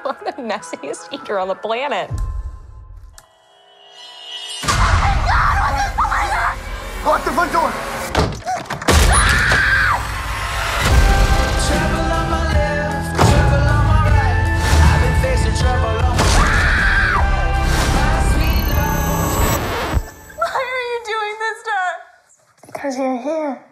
I'm the messiest eater on the planet. Oh my God! trouble the my Lock the front door. Why are you doing this to us? Because you're here.